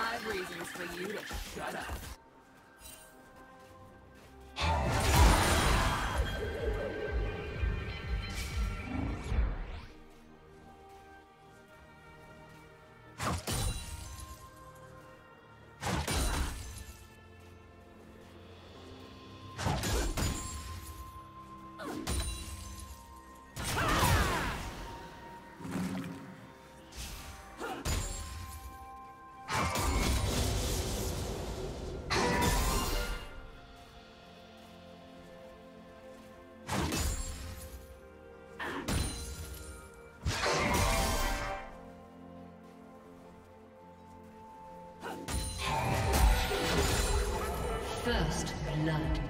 five reasons for you to shut up. Blood.